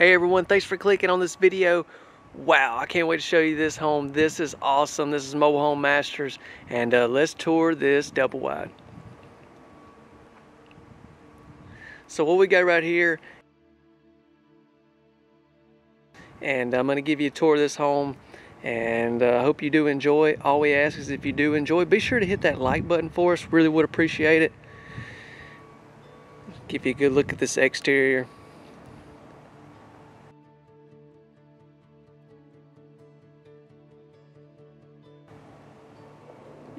Hey everyone, thanks for clicking on this video. Wow, I can't wait to show you this home. This is awesome. This is Mobile Home Masters, and uh, let's tour this double wide. So what we got right here, and I'm gonna give you a tour of this home, and I uh, hope you do enjoy. All we ask is if you do enjoy, be sure to hit that like button for us. Really would appreciate it. Give you a good look at this exterior.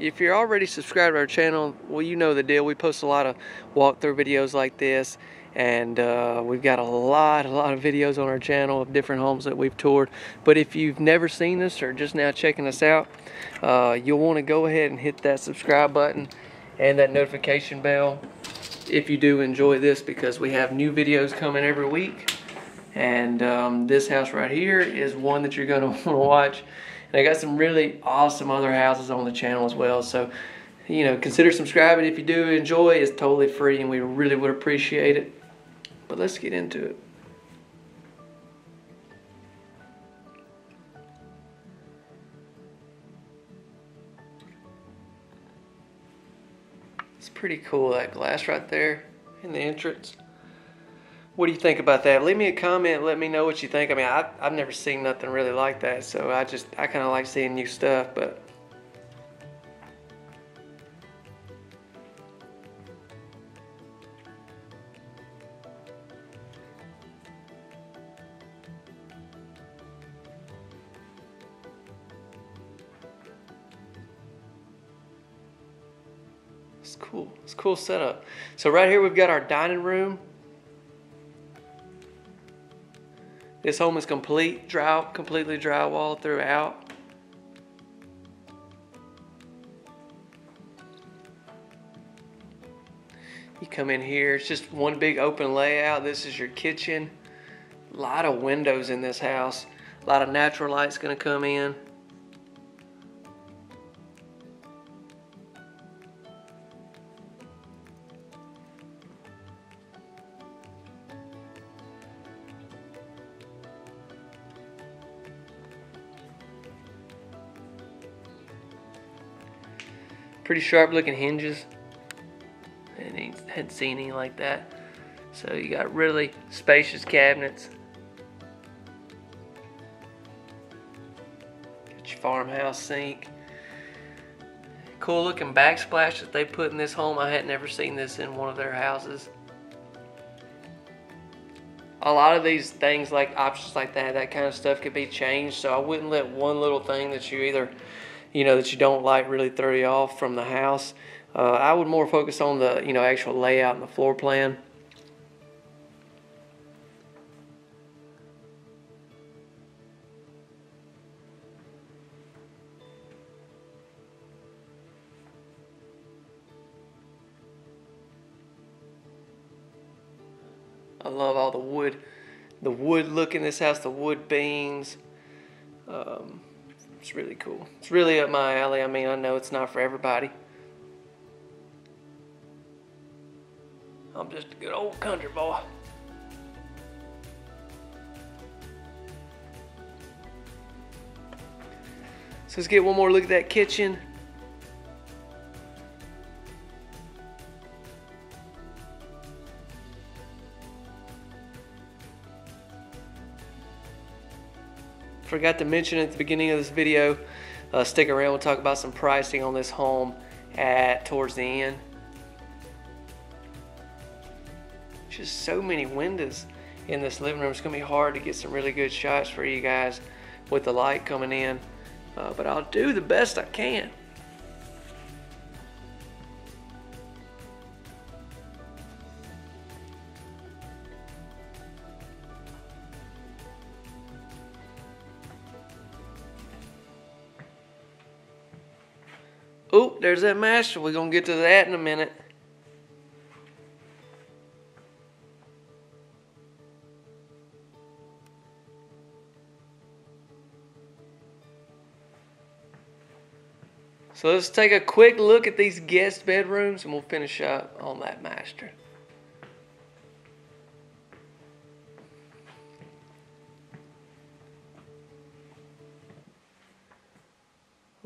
If you're already subscribed to our channel, well, you know the deal. We post a lot of walkthrough videos like this, and uh, we've got a lot, a lot of videos on our channel of different homes that we've toured. But if you've never seen this or just now checking us out, uh, you'll want to go ahead and hit that subscribe button and that notification bell if you do enjoy this because we have new videos coming every week. And um, this house right here is one that you're going to want to watch and I got some really awesome other houses on the channel as well. So, you know, consider subscribing if you do enjoy. It's totally free and we really would appreciate it. But let's get into it. It's pretty cool, that glass right there in the entrance. What do you think about that? Leave me a comment. Let me know what you think. I mean, I, I've never seen nothing really like that, so I just I kind of like seeing new stuff. But It's cool. It's cool setup. So right here we've got our dining room. This home is complete dry, completely drywall throughout. You come in here, it's just one big open layout. This is your kitchen. A lot of windows in this house. A lot of natural light's gonna come in. Pretty sharp looking hinges. I hadn't seen any like that. So you got really spacious cabinets. Got your farmhouse sink. Cool looking backsplash that they put in this home. I had never seen this in one of their houses. A lot of these things like options like that, that kind of stuff could be changed. So I wouldn't let one little thing that you either you know, that you don't like really throw you off from the house. Uh, I would more focus on the, you know, actual layout and the floor plan. I love all the wood, the wood look in this house, the wood beams. Um, it's really cool. It's really up my alley. I mean, I know it's not for everybody. I'm just a good old country boy. So let's get one more look at that kitchen. Forgot to mention at the beginning of this video, uh, stick around, we'll talk about some pricing on this home at towards the end. Just so many windows in this living room. It's gonna be hard to get some really good shots for you guys with the light coming in, uh, but I'll do the best I can. Oh, there's that master. We're going to get to that in a minute. So let's take a quick look at these guest bedrooms and we'll finish up on that master.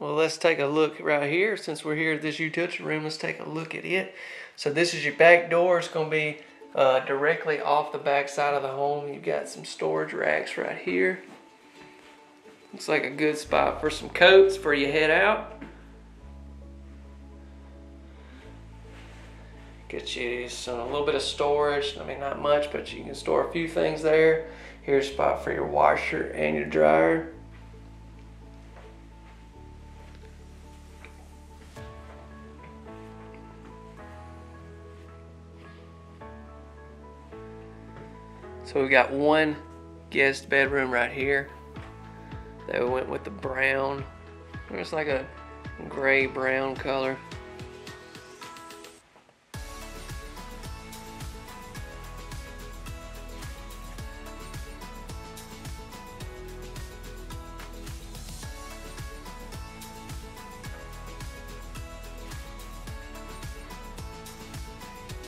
Well, let's take a look right here. Since we're here at this utility room, let's take a look at it. So this is your back door. It's going to be uh, directly off the back side of the home. You've got some storage racks right here. Looks like a good spot for some coats for you head out. Get you some a little bit of storage. I mean, not much, but you can store a few things there. Here's a spot for your washer and your dryer. So we got one guest bedroom right here. That went with the brown. It's like a gray brown color.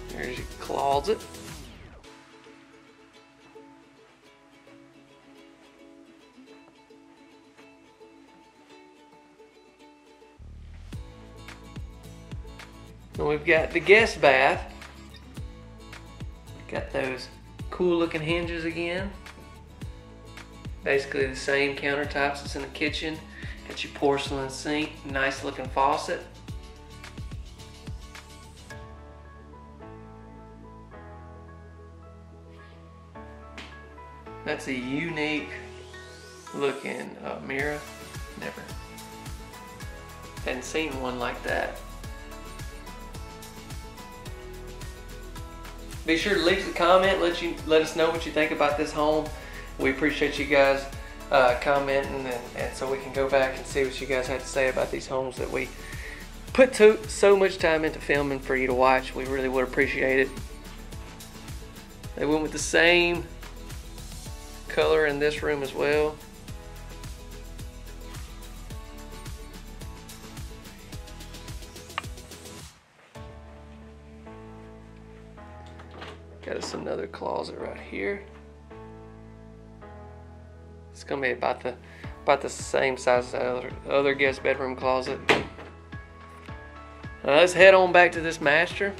There's your closet. We've got the guest bath. Got those cool looking hinges again. Basically the same countertops as in the kitchen. Got your porcelain sink, nice looking faucet. That's a unique looking uh, mirror. Never hadn't seen one like that. Be sure to leave a comment. Let you let us know what you think about this home. We appreciate you guys uh, commenting, and, and so we can go back and see what you guys had to say about these homes that we put to, so much time into filming for you to watch. We really would appreciate it. They went with the same color in this room as well. Got us another closet right here. It's gonna be about the about the same size as the other, other guest bedroom closet. Now let's head on back to this master.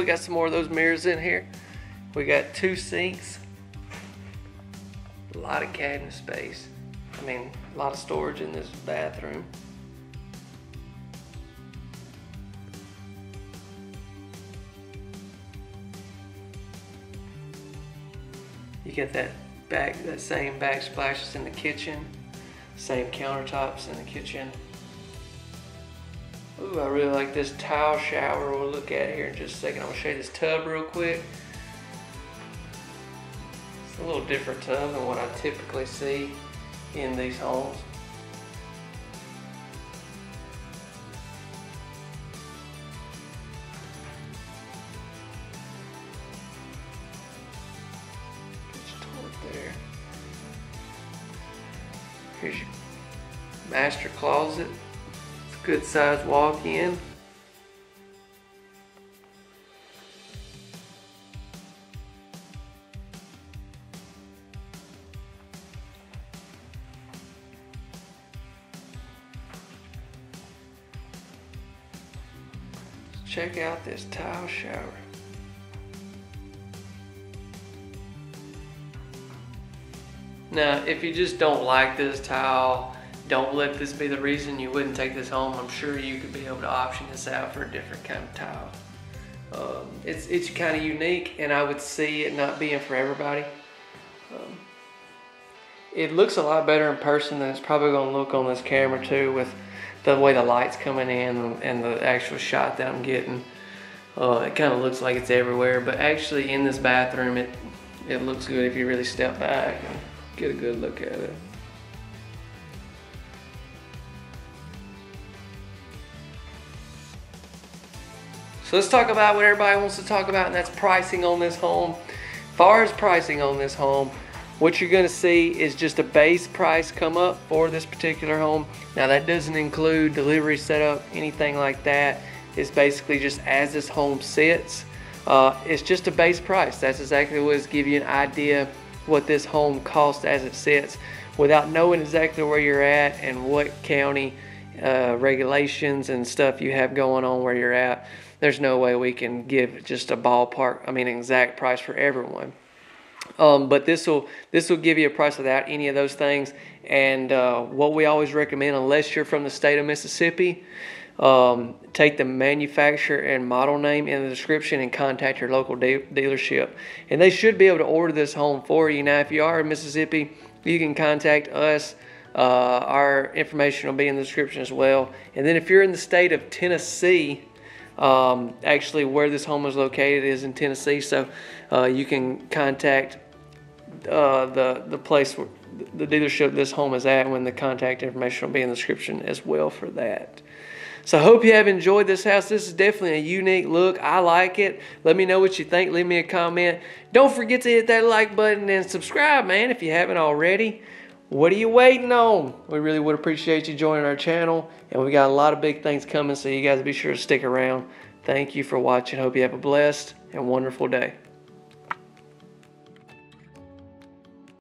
We got some more of those mirrors in here. We got two sinks. A lot of cabinet space. I mean, a lot of storage in this bathroom. You get that back, that same backsplash backsplashes in the kitchen, same countertops in the kitchen. Ooh, I really like this tile shower we'll look at here in just a second. I'm gonna show you this tub real quick. It's a little different tub than what I typically see in these homes. There. Here's your master closet. Good size walk in. Check out this tile shower. Now, if you just don't like this tile, don't let this be the reason you wouldn't take this home. I'm sure you could be able to option this out for a different kind of tile. Um, it's it's kind of unique, and I would see it not being for everybody. Um, it looks a lot better in person than it's probably going to look on this camera too, with the way the light's coming in and the actual shot that I'm getting. Uh, it kind of looks like it's everywhere, but actually in this bathroom, it it looks good if you really step back and get a good look at it. So let's talk about what everybody wants to talk about, and that's pricing on this home. As far as pricing on this home, what you're gonna see is just a base price come up for this particular home. Now that doesn't include delivery setup, anything like that. It's basically just as this home sits. Uh, it's just a base price. That's exactly what it's give you an idea what this home costs as it sits without knowing exactly where you're at and what county uh, regulations and stuff you have going on where you're at there's no way we can give just a ballpark, I mean, exact price for everyone. Um, but this will this will give you a price without any of those things. And uh, what we always recommend, unless you're from the state of Mississippi, um, take the manufacturer and model name in the description and contact your local de- dealership. And they should be able to order this home for you. Now, if you are in Mississippi, you can contact us. Uh, our information will be in the description as well. And then if you're in the state of Tennessee, um, actually, where this home is located is in Tennessee, so uh, you can contact uh, the the place where the dealership this home is at. When the contact information will be in the description as well for that. So I hope you have enjoyed this house. This is definitely a unique look. I like it. Let me know what you think. Leave me a comment. Don't forget to hit that like button and subscribe, man, if you haven't already. What are you waiting on? We really would appreciate you joining our channel. And we got a lot of big things coming, so you guys be sure to stick around. Thank you for watching. Hope you have a blessed and wonderful day.